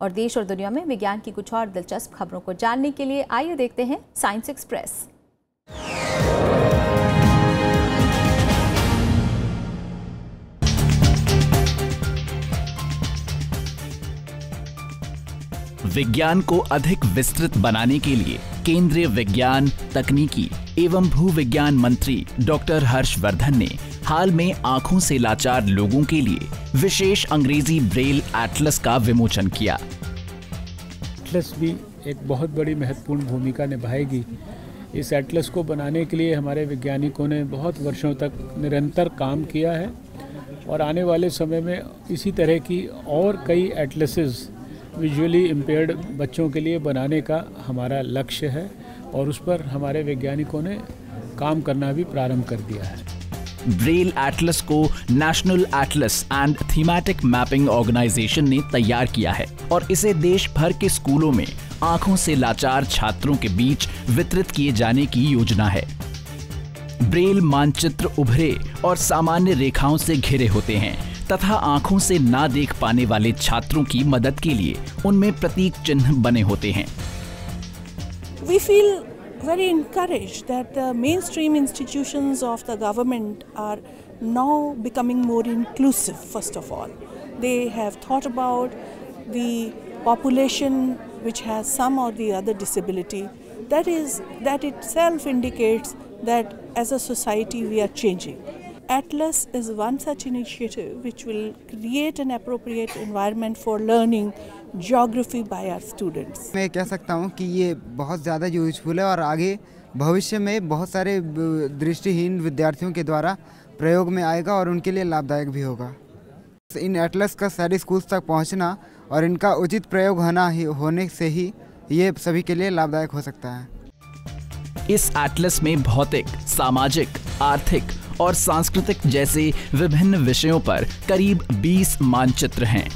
और देश और दुनिया में विज्ञान की कुछ और दिलचस्प खबरों को जानने के लिए आइए देखते हैं साइंस एक्सप्रेस। विज्ञान को अधिक विस्तृत बनाने के लिए केंद्रीय विज्ञान तकनीकी एवं भूविज्ञान मंत्री डॉक्टर हर्षवर्धन ने हाल में आँखों से लाचार लोगों के लिए विशेष अंग्रेज़ी ब्रेल एटलस का विमोचन किया। एटलस भी एक बहुत बड़ी महत्वपूर्ण भूमिका निभाएगी। इस एटलस को बनाने के लिए हमारे वैज्ञानिकों ने बहुत वर्षों तक निरंतर काम किया है और आने वाले समय में इसी तरह की और कई एटलसेस विजुअली इम्पेयर्ड बच्चों के लिए बनाने का हमारा लक्ष्य है और उस पर हमारे वैज्ञानिकों ने काम करना भी प्रारंभ कर दिया है। ब्रेल एटलस को National Atlas and Thematic Mapping Organisation ने तैयार किया है और इसे देश भर के स्कूलों में आँखों से लाचार छात्रों के बीच वितरित किए जाने की योजना है। ब्रेल मानचित्र उभरे और सामान्य रेखाओं से घिरे होते हैं तथा आँखों से ना देख पाने वाले छात्रों की मदद के लिए उनमें प्रतीक चिन्ह बने होते हैं। We feel very encouraged that the mainstream institutions of the government are now becoming more inclusive, first of all. They have thought about the population which has some or the other disability. That is, that itself indicates that as a society we are changing. Atlas is one such initiative which will create an appropriate environment for learning geography by our students. मैं कह सकता हूँ कि ये बहुत ज़्यादा useful है और आगे भविष्य में बहुत सारे दृष्टिहीन विद्यार्थियों के द्वारा प्रयोग में आएगा और उनके लिए लाभदायक भी होगा इन एटलस का सारे स्कूल्स तक पहुँचना और इनका उचित प्रयोग होना ही होने से ही ये सभी के लिए लाभदायक हो सकता है इस एटलस में भौतिक सामाजिक आर्थिक और सांस्कृतिक जैसे विभिन्न विषयों पर करीब 20 मानचित्र हैं।